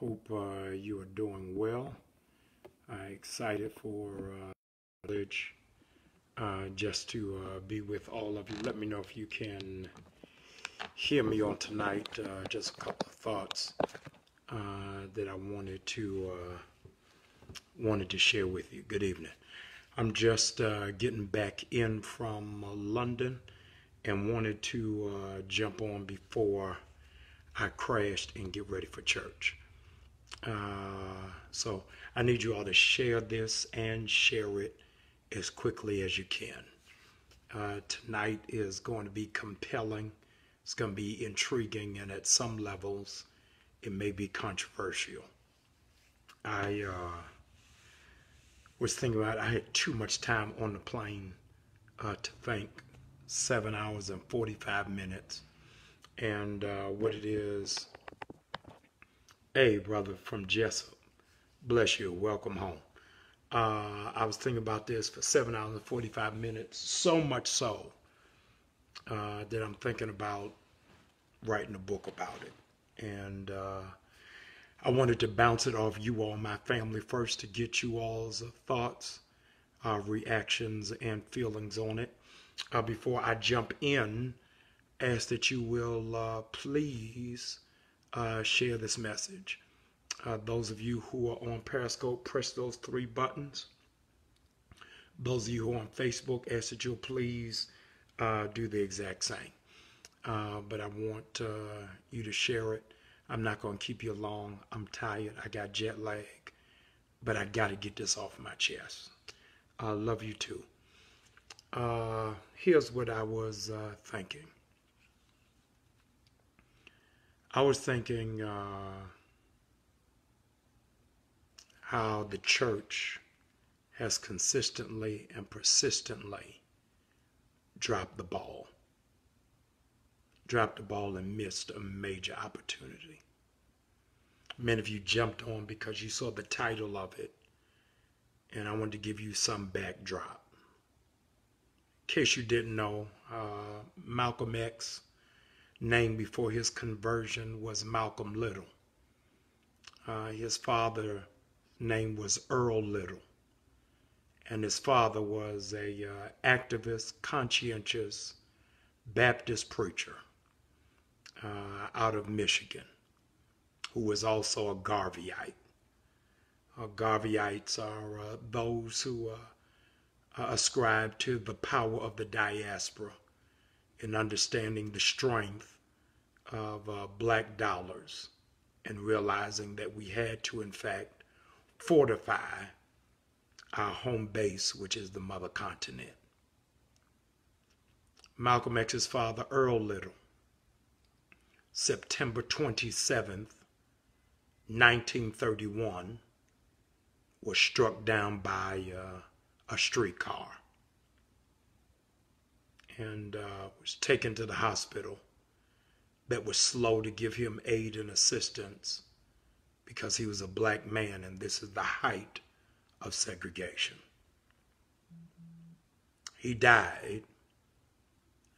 Hope uh, you are doing well. I'm excited for uh, college, uh, just to uh, be with all of you. Let me know if you can hear me on tonight. Uh, just a couple of thoughts uh, that I wanted to uh, wanted to share with you. Good evening. I'm just uh, getting back in from uh, London and wanted to uh, jump on before I crashed and get ready for church. Uh, so I need you all to share this and share it as quickly as you can. Uh, tonight is going to be compelling. It's going to be intriguing, and at some levels, it may be controversial. I uh, was thinking about I had too much time on the plane uh, to think. Seven hours and 45 minutes. And uh, what it is, hey, brother from Jessup, bless you, welcome home. Uh, I was thinking about this for seven hours and 45 minutes, so much so uh, that I'm thinking about writing a book about it. And uh, I wanted to bounce it off you all, my family, first to get you all's thoughts, uh, reactions, and feelings on it. Uh, before I jump in, ask that you will uh, please uh, share this message. Uh, those of you who are on Periscope, press those three buttons. Those of you who are on Facebook, ask that you'll please uh, do the exact same. but I want you to share it. I'm not going to keep you long. I'm tired. I got jet lag. But I got to get this off my chest. I love you too. Uh, here's what I was uh, thinking. I was thinking uh, how the church has consistently and persistently dropped the ball. Dropped the ball and missed a major opportunity. Many of you jumped on because you saw the title of it, and I wanted to give you some backdrop In case you didn't know, uh, Malcolm X, name before his conversion was Malcolm Little. Uh, his father name was Earl Little, and his father was a uh, activist, conscientious Baptist preacher uh, out of Michigan, who was also a Garveyite. Uh, Garveyites are uh, those who uh, ascribe to the power of the diaspora in understanding the strength of uh, black dollars and realizing that we had to, in fact, fortify our home base, which is the mother continent. Malcolm X's father, Earl Little, September 27th, 1931, was struck down by uh, a streetcar and uh, was taken to the hospital that was slow to give him aid and assistance because he was a black man and this is the height of segregation. He died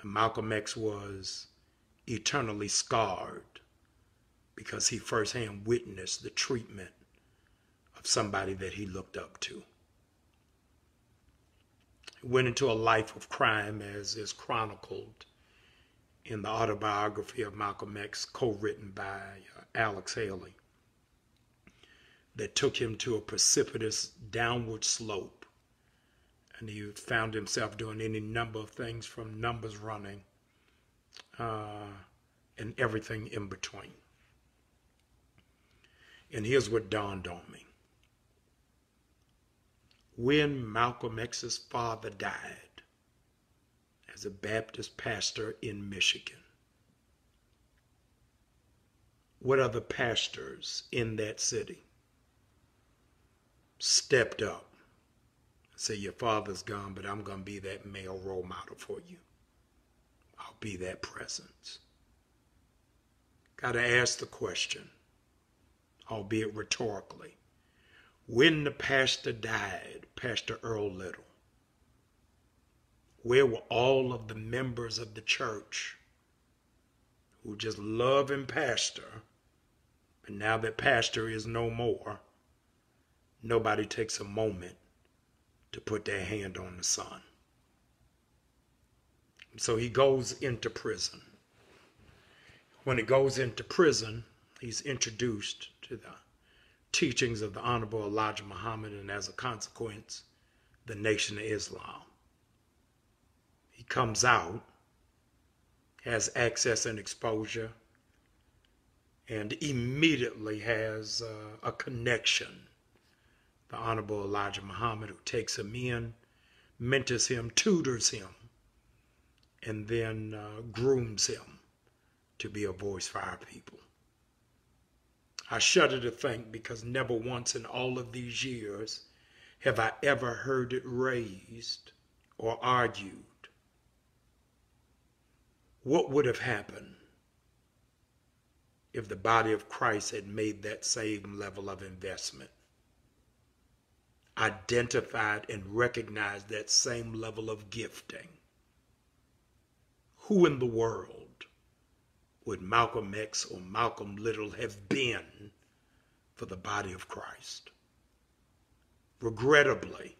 and Malcolm X was eternally scarred because he firsthand witnessed the treatment of somebody that he looked up to went into a life of crime as is chronicled in the autobiography of Malcolm X, co-written by uh, Alex Haley, that took him to a precipitous downward slope. And he found himself doing any number of things from numbers running uh, and everything in between. And here's what dawned on me when Malcolm X's father died as a Baptist pastor in Michigan. What other pastors in that city stepped up and said, Your father's gone, but I'm going to be that male role model for you? I'll be that presence. Got to ask the question, albeit rhetorically when the pastor died, Pastor Earl Little, where were all of the members of the church who just him, pastor, And now that pastor is no more, nobody takes a moment to put their hand on the son. So he goes into prison. When he goes into prison, he's introduced to the teachings of the Honorable Elijah Muhammad, and as a consequence, the Nation of Islam. He comes out, has access and exposure, and immediately has uh, a connection. The Honorable Elijah Muhammad, who takes him in, mentors him, tutors him, and then uh, grooms him to be a voice for our people. I shudder to think because never once in all of these years have I ever heard it raised or argued. What would have happened if the body of Christ had made that same level of investment? Identified and recognized that same level of gifting. Who in the world would Malcolm X or Malcolm Little have been for the body of Christ? Regrettably,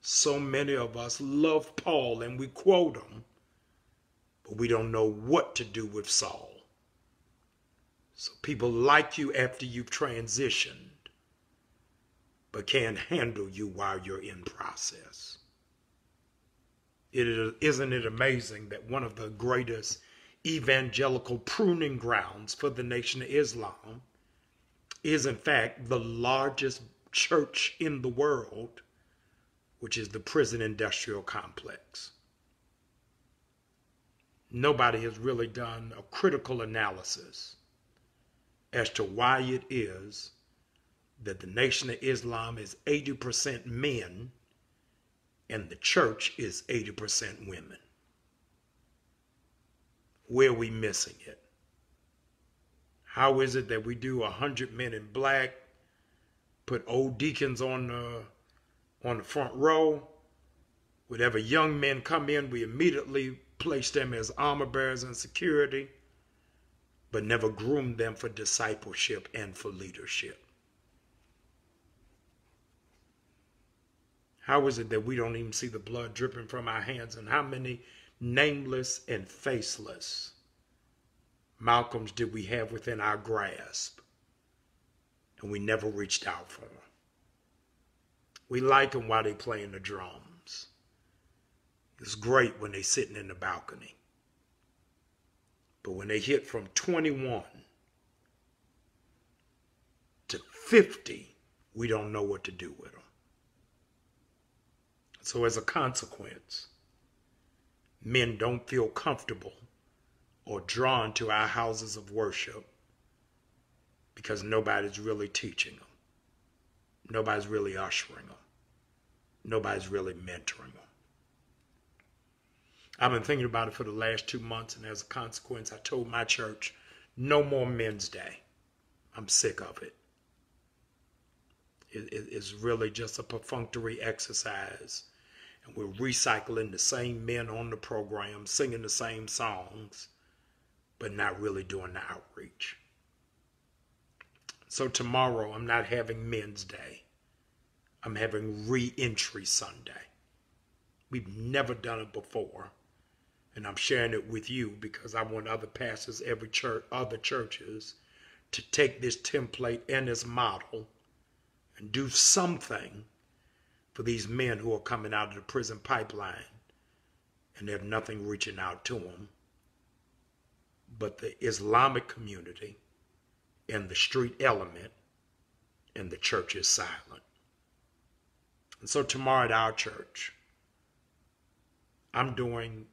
so many of us love Paul and we quote him, but we don't know what to do with Saul. So people like you after you've transitioned, but can't handle you while you're in process. It is, isn't it amazing that one of the greatest evangelical pruning grounds for the Nation of Islam is, in fact, the largest church in the world, which is the prison industrial complex. Nobody has really done a critical analysis as to why it is that the Nation of Islam is 80% men and the church is 80% women where are we missing it? How is it that we do a hundred men in black, put old deacons on the on the front row? Whenever young men come in, we immediately place them as armor bearers and security, but never groom them for discipleship and for leadership. How is it that we don't even see the blood dripping from our hands? And how many nameless and faceless Malcolms did we have within our grasp, and we never reached out for them. We like them while they playing the drums. It's great when they're sitting in the balcony. But when they hit from 21 to 50, we don't know what to do with them. So as a consequence, men don't feel comfortable or drawn to our houses of worship because nobody's really teaching them. Nobody's really ushering them. Nobody's really mentoring them. I've been thinking about it for the last two months, and as a consequence, I told my church, no more Men's Day. I'm sick of it. it it's really just a perfunctory exercise and we're recycling the same men on the program, singing the same songs, but not really doing the outreach. So tomorrow, I'm not having Men's Day. I'm having Re-Entry Sunday. We've never done it before, and I'm sharing it with you because I want other pastors, every church, other churches, to take this template and this model and do something for these men who are coming out of the prison pipeline and have nothing reaching out to them but the Islamic community and the street element and the church is silent. And so tomorrow at our church, I'm doing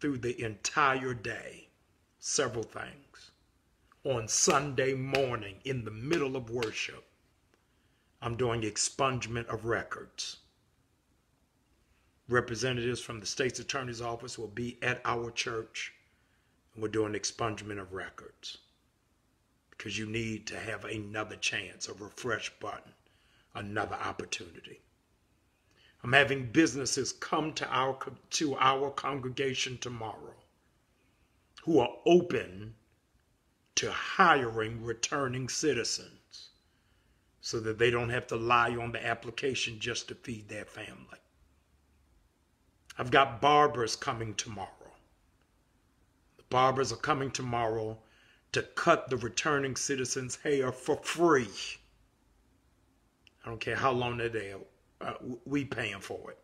through the entire day several things. On Sunday morning, in the middle of worship, I'm doing expungement of records. Representatives from the state's attorney's office will be at our church. And we're doing expungement of records because you need to have another chance, a refresh button, another opportunity. I'm having businesses come to our to our congregation tomorrow who are open to hiring returning citizens so that they don't have to lie on the application just to feed their family. I've got barbers coming tomorrow. The barbers are coming tomorrow to cut the returning citizens' hair for free. I don't care how long they're there. Uh, we paying for it.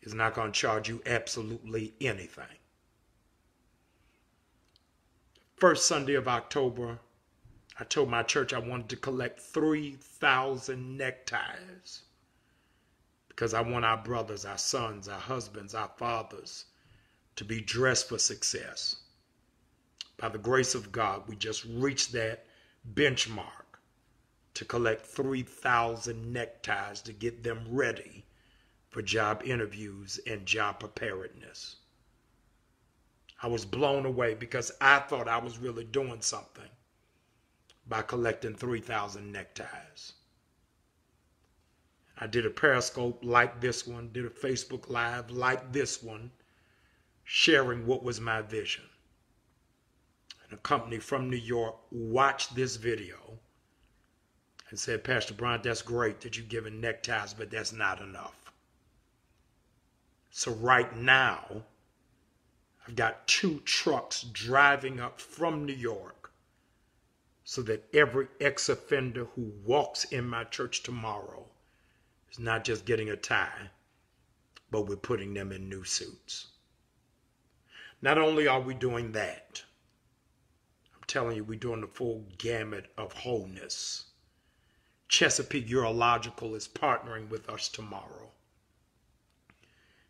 It's not going to charge you absolutely anything. First Sunday of October, I told my church I wanted to collect 3,000 neckties because I want our brothers, our sons, our husbands, our fathers to be dressed for success. By the grace of God, we just reached that benchmark to collect 3,000 neckties to get them ready for job interviews and job preparedness. I was blown away because I thought I was really doing something by collecting 3,000 neckties. I did a Periscope like this one, did a Facebook Live like this one, sharing what was my vision. And a company from New York watched this video and said, Pastor Bryant, that's great that you're giving neckties, but that's not enough. So right now, I've got two trucks driving up from New York so that every ex offender who walks in my church tomorrow is not just getting a tie, but we're putting them in new suits. Not only are we doing that, I'm telling you, we're doing the full gamut of wholeness. Chesapeake Urological is partnering with us tomorrow.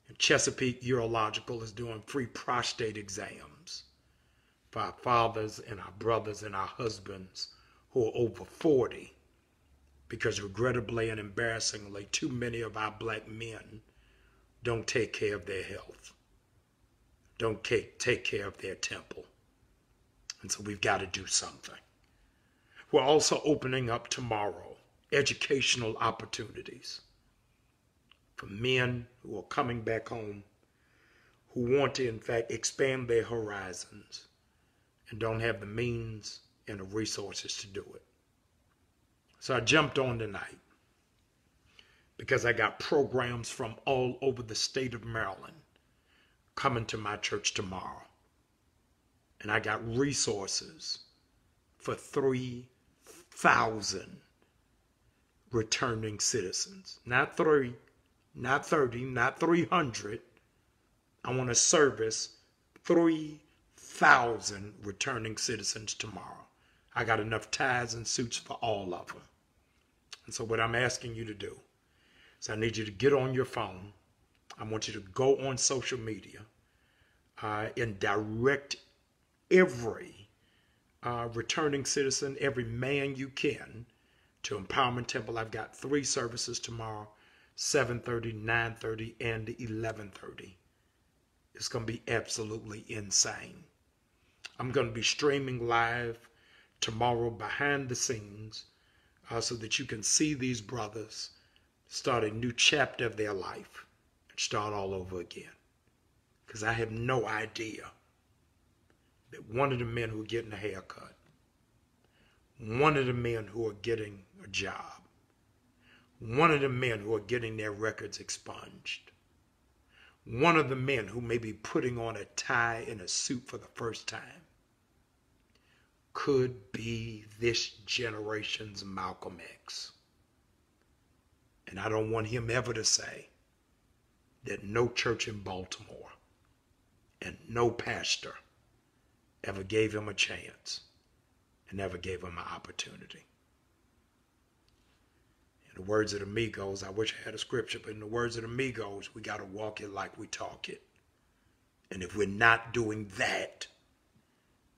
And Chesapeake Urological is doing free prostate exams for our fathers and our brothers and our husbands who are over 40 because regrettably and embarrassingly, too many of our black men don't take care of their health, don't take care of their temple. And so we've got to do something. We're also opening up tomorrow educational opportunities for men who are coming back home who want to, in fact, expand their horizons and don't have the means and the resources to do it. So I jumped on tonight because I got programs from all over the state of Maryland coming to my church tomorrow. And I got resources for 3,000 returning citizens. Not three, not 30, not 300. I want to service 3,000 returning citizens tomorrow. I got enough ties and suits for all of them. And so, what I'm asking you to do is, I need you to get on your phone. I want you to go on social media uh, and direct every uh, returning citizen, every man you can, to Empowerment Temple. I've got three services tomorrow 7.30, 9.30, and 11.30. It's going to be absolutely insane. I'm going to be streaming live tomorrow behind the scenes uh, so that you can see these brothers start a new chapter of their life and start all over again. Because I have no idea that one of the men who are getting a haircut, one of the men who are getting a job, one of the men who are getting their records expunged, one of the men who may be putting on a tie and a suit for the first time, could be this generation's Malcolm X. And I don't want him ever to say that no church in Baltimore and no pastor ever gave him a chance and never gave him an opportunity. In the words of the Migos, I wish I had a scripture, but in the words of the Migos, we got to walk it like we talk it. And if we're not doing that,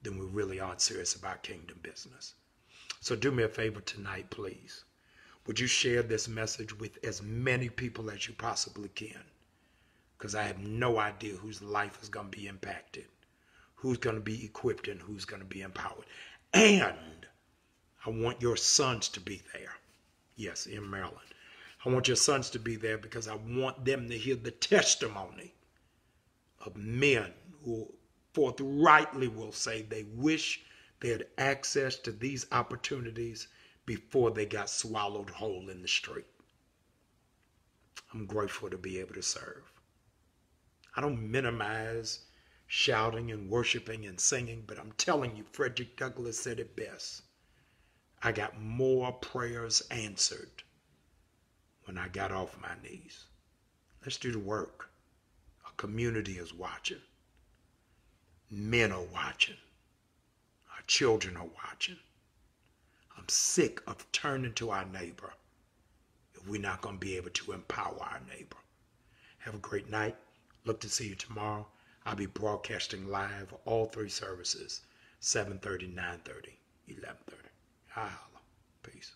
then we really aren't serious about kingdom business. So do me a favor tonight, please. Would you share this message with as many people as you possibly can? Because I have no idea whose life is going to be impacted, who's going to be equipped, and who's going to be empowered. And I want your sons to be there. Yes, in Maryland. I want your sons to be there because I want them to hear the testimony of men who forthrightly will say they wish They had access to these opportunities before they got swallowed whole in the street. I'm grateful to be able to serve. I don't minimize shouting and worshiping and singing, but I'm telling you, Frederick Douglass said it best. I got more prayers answered when I got off my knees. Let's do the work. A community is watching. Men are watching. Our children are watching. I'm sick of turning to our neighbor if we're not going to be able to empower our neighbor. Have a great night. Look to see you tomorrow. I'll be broadcasting live all three services 7:30, 9:30, 11:30. I'll holla. Peace.